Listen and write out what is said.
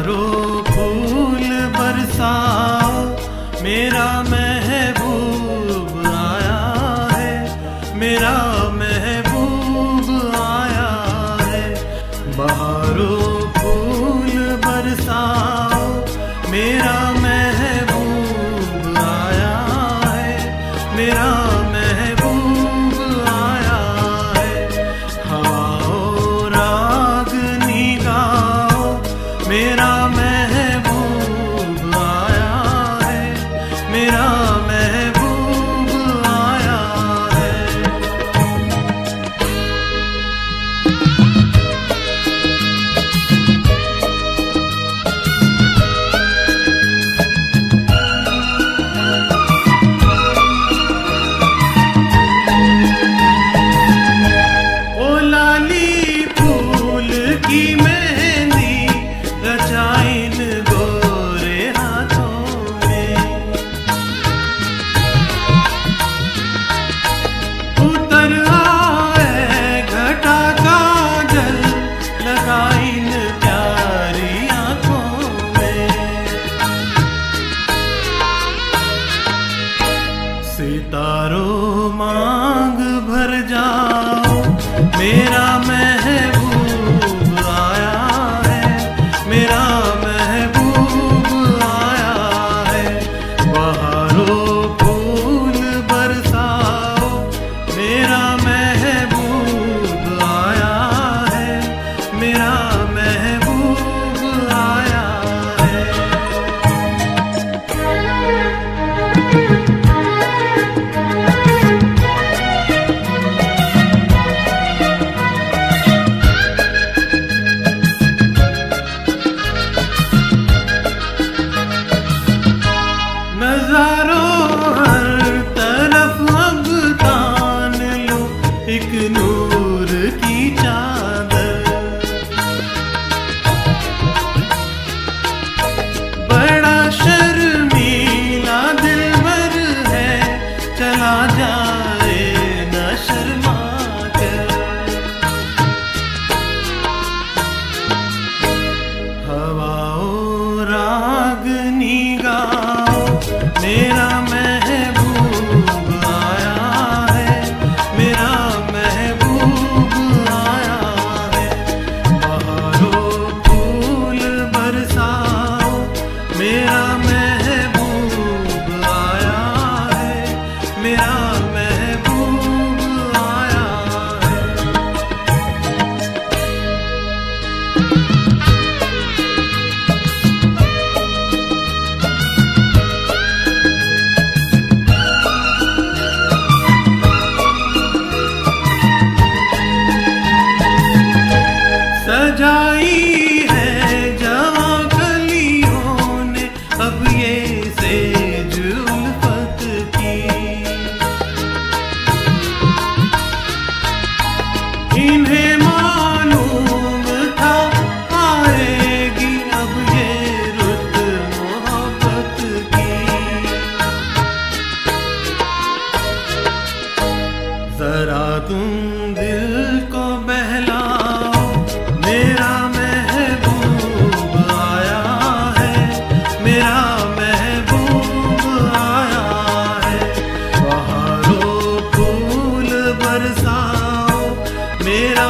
करो फूल बरसाओ, मेरा महबूब आया है, मेरा महबूब आया है। बहारो फूल बरसाओ, मेरा राजा तुम दिल को बहलाओ, मेरा महबूब आया है, मेरा महबूब आया है। बहारों फूल बरसाओ, मेरा